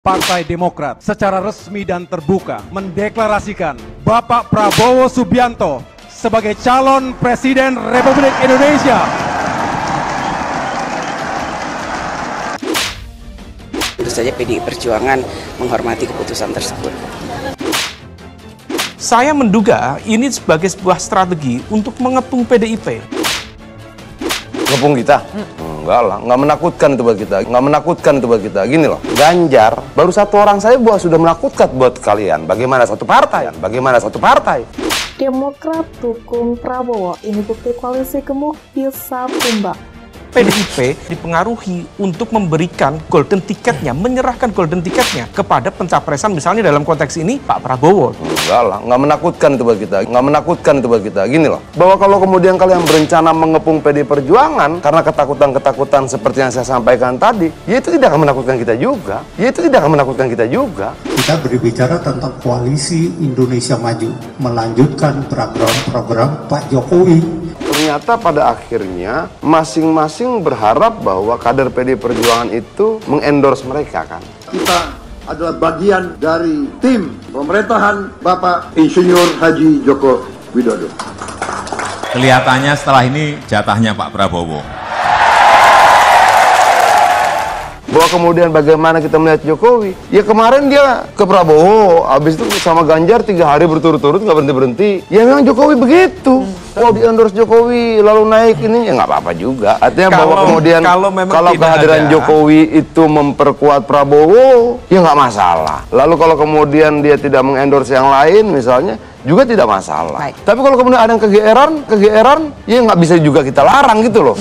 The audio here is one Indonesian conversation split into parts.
Partai Demokrat secara resmi dan terbuka mendeklarasikan Bapak Prabowo Subianto sebagai calon Presiden Republik Indonesia. Tentu saja PDI Perjuangan menghormati keputusan tersebut. Saya menduga ini sebagai sebuah strategi untuk mengepung PDIP. Ngepung kita? Enggak lah, nggak menakutkan itu buat kita. Nggak menakutkan itu buat kita. Gini loh, Ganjar, baru satu orang saya buat sudah menakutkan buat kalian. Bagaimana satu partai? Bagaimana satu partai? Demokrat dukung Prabowo. Ini bukti koalisi gemuk bisa tumbang. PDIP dipengaruhi untuk memberikan golden tiketnya, menyerahkan golden tiketnya kepada pencapresan misalnya dalam konteks ini Pak Prabowo. Enggak lah, nggak menakutkan itu buat kita. Nggak menakutkan itu buat kita. Gini loh, bahwa kalau kemudian kalian berencana mengepung PD Perjuangan karena ketakutan-ketakutan seperti yang saya sampaikan tadi, ya itu tidak akan menakutkan kita juga. Ya itu tidak akan menakutkan kita juga. Kita berbicara tentang koalisi Indonesia Maju, melanjutkan program-program Pak Jokowi ternyata pada akhirnya masing-masing berharap bahwa kader PD Perjuangan itu mengendorse mereka kan. Kita adalah bagian dari tim pemerintahan Bapak Insinyur Haji Joko Widodo. Kelihatannya setelah ini jatahnya Pak Prabowo. Bahwa kemudian bagaimana kita melihat Jokowi? Ya kemarin dia ke Prabowo, habis itu sama Ganjar tiga hari berturut-turut nggak berhenti berhenti. Ya memang Jokowi begitu. Kalau di endorse Jokowi lalu naik ini ya nggak apa-apa juga. Artinya Kalau- bahwa kemudian kalau memang kalau kehadiran ada- Jokowi itu memperkuat Prabowo, ya nggak masalah. Lalu kalau kemudian dia tidak mengendorse yang lain misalnya juga tidak masalah. Tapi kalau kemudian ada yang kegeeran, kegeeran, ya nggak bisa juga kita larang gitu loh.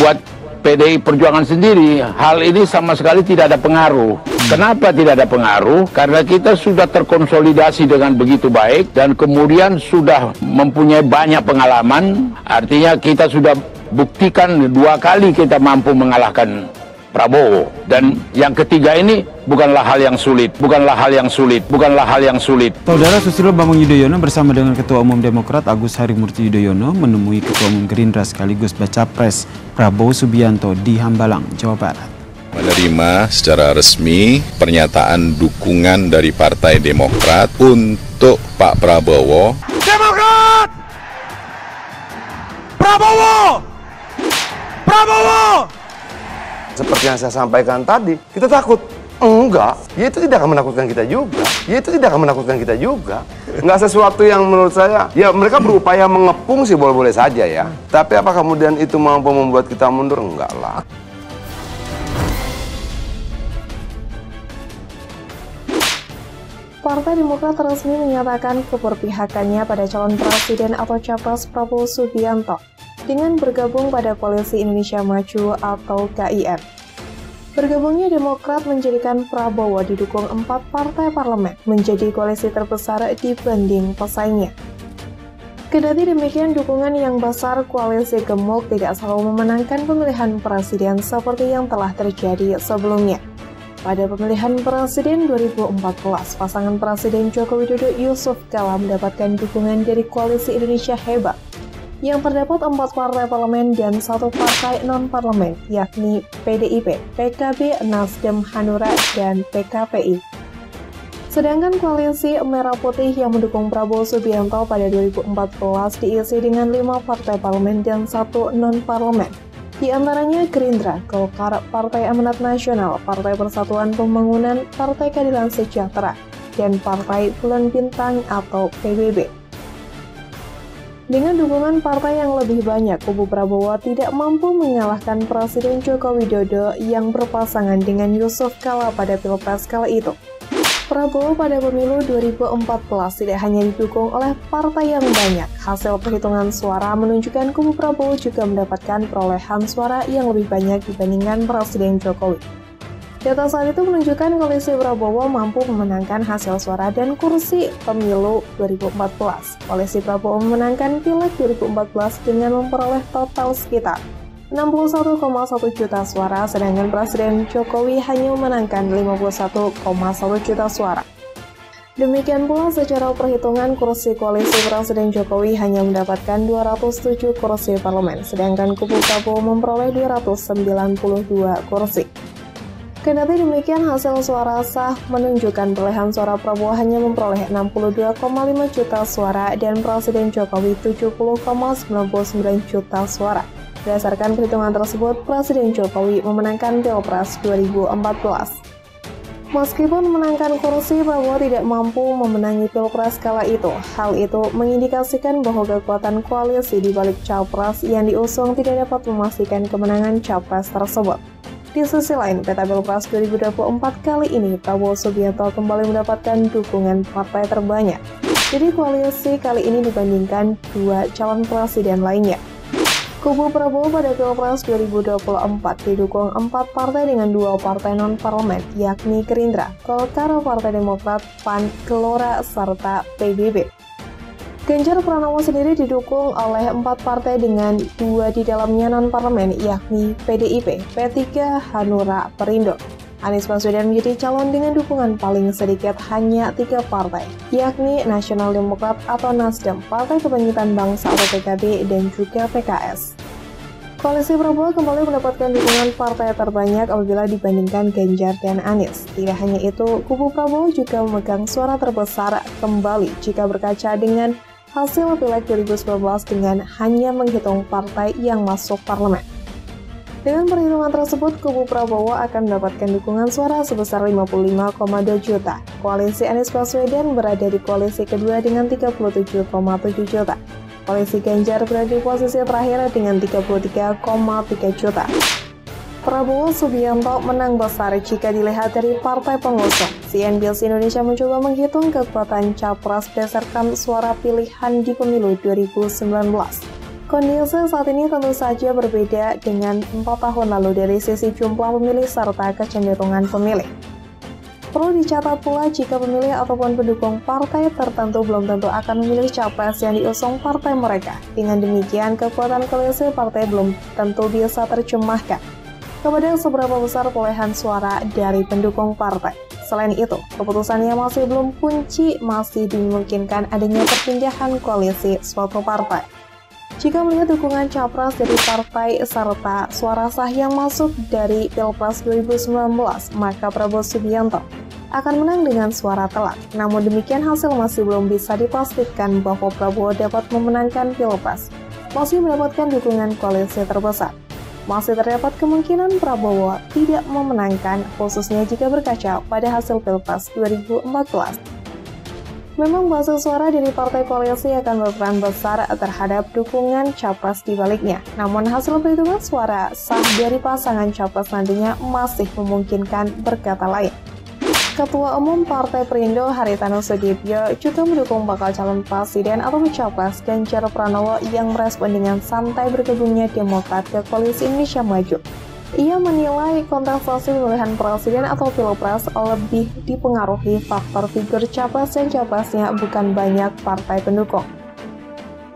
buat PDI Perjuangan sendiri hal ini sama sekali tidak ada pengaruh. Kenapa tidak ada pengaruh? Karena kita sudah terkonsolidasi dengan begitu baik dan kemudian sudah mempunyai banyak pengalaman. Artinya kita sudah buktikan dua kali kita mampu mengalahkan Prabowo. Dan yang ketiga ini bukanlah hal yang sulit, bukanlah hal yang sulit, bukanlah hal yang sulit. Saudara Susilo Bambang Yudhoyono bersama dengan Ketua Umum Demokrat Agus Harimurti Yudhoyono menemui Ketua Umum Gerindra sekaligus Baca Pres Prabowo Subianto di Hambalang, Jawa Barat. Menerima secara resmi pernyataan dukungan dari Partai Demokrat untuk Pak Prabowo Demokrat! Prabowo! Prabowo! Seperti yang saya sampaikan tadi, kita takut. Enggak, ya itu tidak akan menakutkan kita juga. Ya itu tidak akan menakutkan kita juga. Enggak sesuatu yang menurut saya, ya mereka berupaya mengepung sih boleh-boleh saja ya. Tapi apa kemudian itu mampu membuat kita mundur? Enggak lah. Partai Demokrat resmi menyatakan keberpihakannya pada calon presiden atau capres Prabowo Subianto dengan bergabung pada Koalisi Indonesia Maju atau KIM. Bergabungnya Demokrat menjadikan Prabowo didukung empat partai parlemen menjadi koalisi terbesar dibanding pesaingnya. Kendati demikian, dukungan yang besar koalisi gemuk tidak selalu memenangkan pemilihan presiden seperti yang telah terjadi sebelumnya. Pada pemilihan presiden 2014, pasangan Presiden Joko Widodo Yusuf Kala mendapatkan dukungan dari Koalisi Indonesia Hebat yang terdapat empat partai parlemen dan satu partai non-parlemen, yakni PDIP, PKB, Nasdem, Hanura, dan PKPI. Sedangkan koalisi Merah Putih yang mendukung Prabowo Subianto pada 2014 diisi dengan lima partai parlemen dan satu non-parlemen. Di antaranya Gerindra, Golkar, Partai Amanat Nasional, Partai Persatuan Pembangunan, Partai Keadilan Sejahtera, dan Partai Bulan Bintang atau PBB. Dengan dukungan partai yang lebih banyak, kubu Prabowo tidak mampu mengalahkan Presiden Joko Widodo yang berpasangan dengan Yusuf Kala pada Pilpres kala itu. Prabowo pada pemilu 2014 tidak hanya didukung oleh partai yang banyak. Hasil perhitungan suara menunjukkan kubu Prabowo juga mendapatkan perolehan suara yang lebih banyak dibandingkan Presiden Jokowi. Data saat itu menunjukkan koalisi Prabowo mampu memenangkan hasil suara dan kursi pemilu 2014. Koalisi Prabowo memenangkan Pileg 2014 dengan memperoleh total sekitar 61,1 juta suara, sedangkan Presiden Jokowi hanya memenangkan 51,1 juta suara. Demikian pula secara perhitungan kursi koalisi Presiden Jokowi hanya mendapatkan 207 kursi parlemen, sedangkan kubu Prabowo memperoleh 292 kursi. Kendati demikian, hasil suara sah menunjukkan perolehan suara Prabowo hanya memperoleh 62,5 juta suara dan Presiden Jokowi 70,99 juta suara. Berdasarkan perhitungan tersebut, Presiden Jokowi memenangkan Pilpres 2014. Meskipun menangkan kursi, Prabowo tidak mampu memenangi pilpres kala itu. Hal itu mengindikasikan bahwa kekuatan koalisi di balik capres yang diusung tidak dapat memastikan kemenangan capres tersebut. Di sisi lain, peta pilpres 2024 kali ini, Prabowo Subianto kembali mendapatkan dukungan partai terbanyak. Jadi koalisi kali ini dibandingkan dua calon presiden lainnya. Kubu Prabowo pada Pilpres 2024 didukung empat partai dengan dua partai non-parlemen, yakni Gerindra, Golkar, Partai Demokrat, PAN, Gelora, serta PBB. Ganjar Pranowo sendiri didukung oleh empat partai dengan dua di dalamnya non-parlemen, yakni PDIP, P3, Hanura, Perindo. Anies Baswedan menjadi calon dengan dukungan paling sedikit hanya tiga partai, yakni Nasional Demokrat atau Nasdem, Partai Kebangkitan Bangsa atau PKB, dan juga PKS. Koalisi Prabowo kembali mendapatkan dukungan partai terbanyak apabila dibandingkan Ganjar dan Anies. Tidak hanya itu, kubu Prabowo juga memegang suara terbesar kembali jika berkaca dengan hasil Pileg 2019 dengan hanya menghitung partai yang masuk parlemen. Dengan perhitungan tersebut, kubu Prabowo akan mendapatkan dukungan suara sebesar 55,2 juta. Koalisi Anies Baswedan berada di koalisi kedua dengan 37,7 juta. Koalisi Ganjar berada di posisi terakhir dengan 33,3 juta. Prabowo Subianto menang besar jika dilihat dari partai pengusung. CNBC Indonesia mencoba menghitung kekuatan capres berdasarkan suara pilihan di pemilu 2019. Kondisi saat ini tentu saja berbeda dengan empat tahun lalu dari sisi jumlah pemilih serta kecenderungan pemilih. Perlu dicatat pula jika pemilih ataupun pendukung partai tertentu belum tentu akan memilih capres yang diusung partai mereka. Dengan demikian, kekuatan koalisi partai belum tentu bisa terjemahkan kepada seberapa besar perolehan suara dari pendukung partai. Selain itu, keputusan yang masih belum kunci masih dimungkinkan adanya perpindahan koalisi suatu partai. Jika melihat dukungan capres dari partai serta suara sah yang masuk dari Pilpres 2019, maka Prabowo Subianto akan menang dengan suara telak. Namun demikian hasil masih belum bisa dipastikan bahwa Prabowo dapat memenangkan Pilpres. Masih mendapatkan dukungan koalisi terbesar. Masih terdapat kemungkinan Prabowo tidak memenangkan khususnya jika berkaca pada hasil Pilpres 2014. Memang basis suara dari partai koalisi akan berperan besar terhadap dukungan capres di baliknya. Namun hasil perhitungan suara sah dari pasangan capres nantinya masih memungkinkan berkata lain. Ketua Umum Partai Perindo Haritano Sudibyo juga mendukung bakal calon presiden atau capres Ganjar Pranowo yang merespon dengan santai bergabungnya Demokrat ke Koalisi Indonesia Maju. Ia menilai kontestasi pemilihan presiden atau pilpres lebih dipengaruhi faktor figur capres dan capresnya bukan banyak partai pendukung.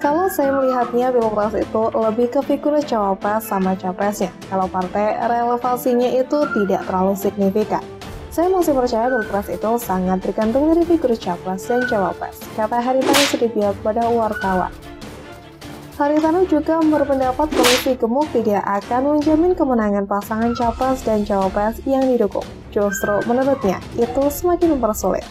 Kalau saya melihatnya pilpres itu lebih ke figur cawapres sama capresnya. Kalau partai relevasinya itu tidak terlalu signifikan. Saya masih percaya pilpres itu sangat tergantung dari figur capres dan cawapres, kata Haritanu Sudibyo kepada wartawan. Haritano juga berpendapat polisi gemuk tidak akan menjamin kemenangan pasangan capres dan cawapres yang didukung. Justru menurutnya, itu semakin mempersulit.